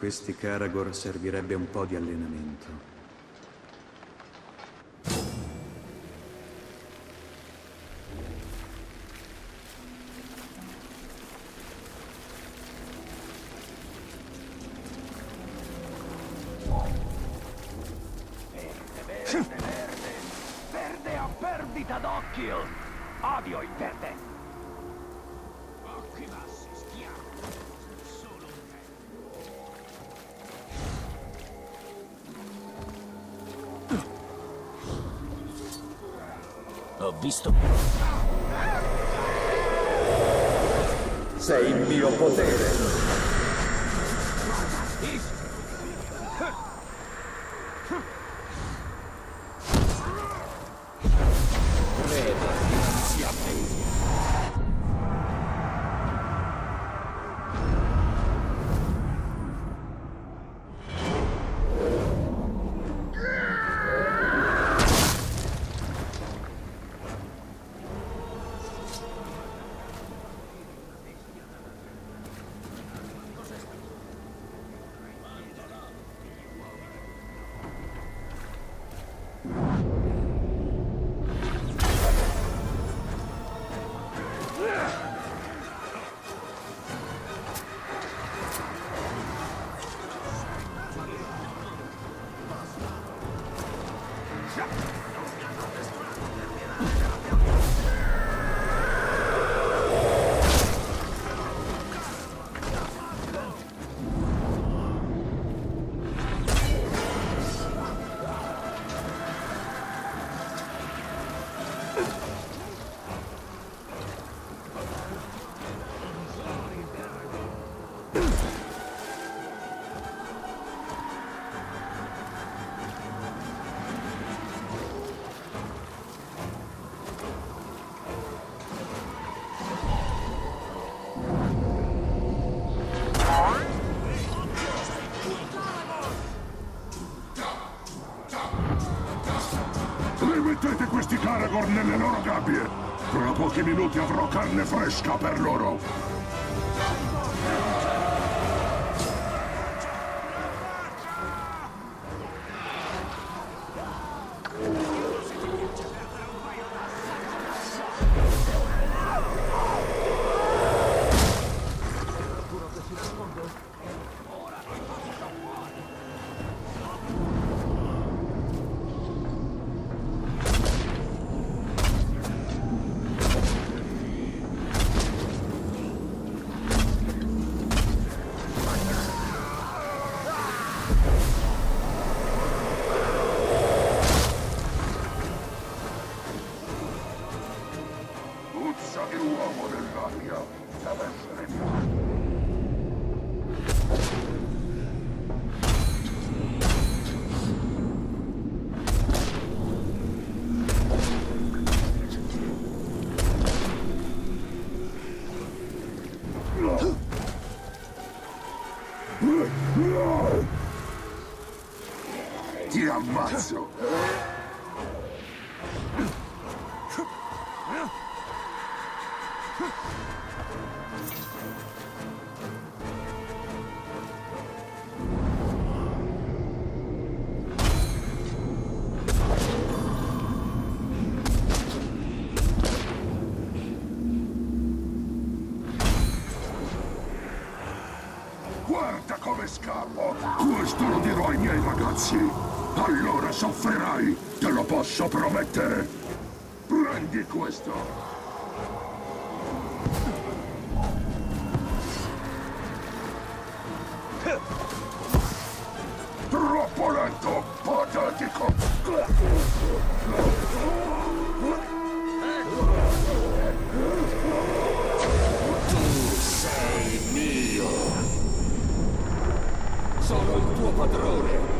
questi Karagor servirebbe un po' di allenamento. Ho visto... Sei il mio potere. Rimettete questi Karagor nelle loro gabbie! Tra pochi minuti avrò carne fresca per loro! Ammazzo! Guarda come scappo! Questo lo dirò ai miei ragazzi! Allora soffrirai, te lo posso promettere. Prendi questo. Troppo lento, patetico. Sei mio! Sono il tuo padrone!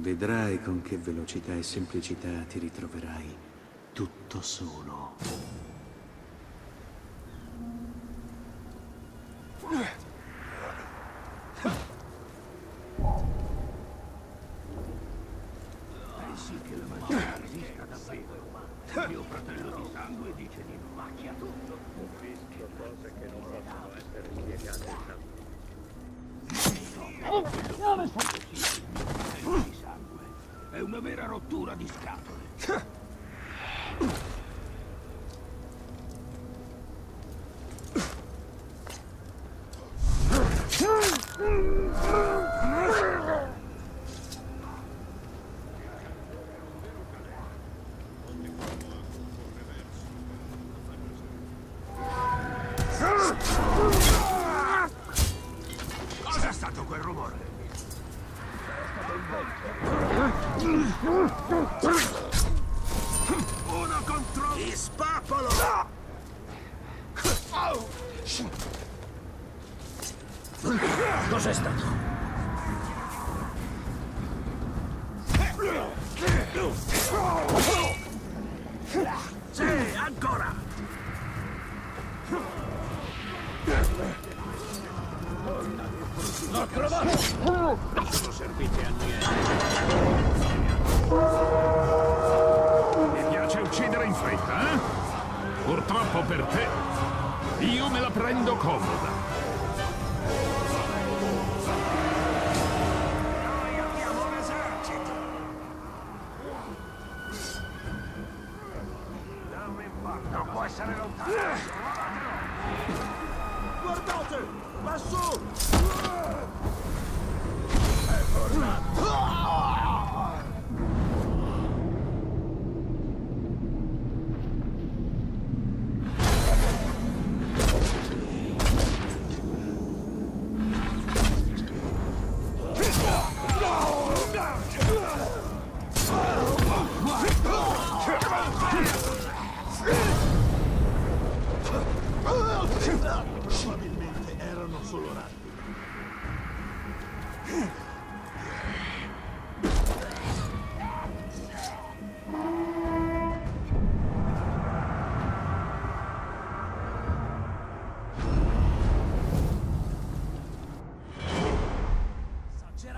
Vedrai con che velocità e semplicità ti ritroverai tutto solo. Rottura di Uno contro... ¡Hispápolo! ¡Dos estado! Per te, io me la prendo comoda. Saggerà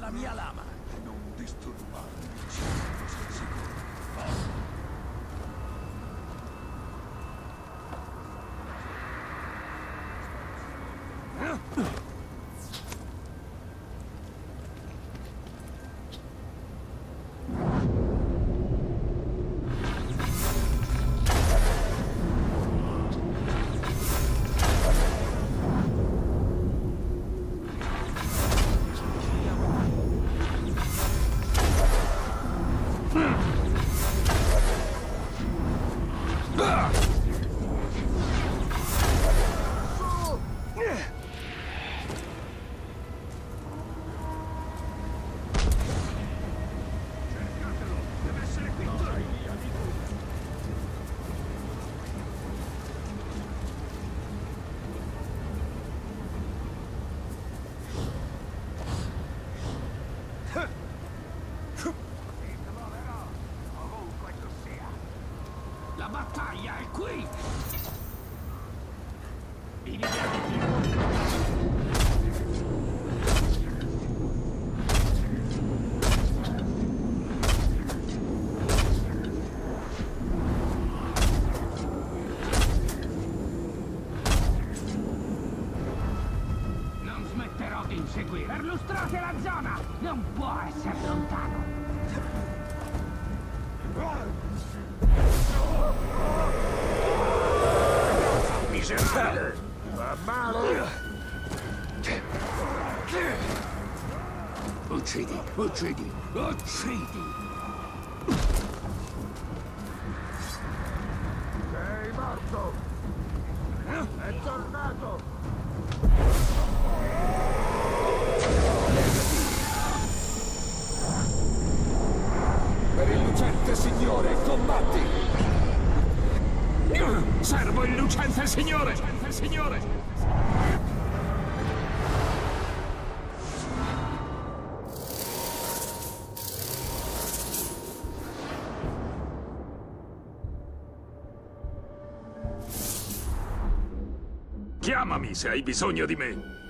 la mia lama. Non disturbarmi, sei sicuro. Ugh. Ugh! Battaglia è qui! Non Uccidi, uccidi, uccidi! Sei morto! È tornato! Per il lucente signore, combatti! Servo il lucente signore! Signore! Se hai bisogno di me.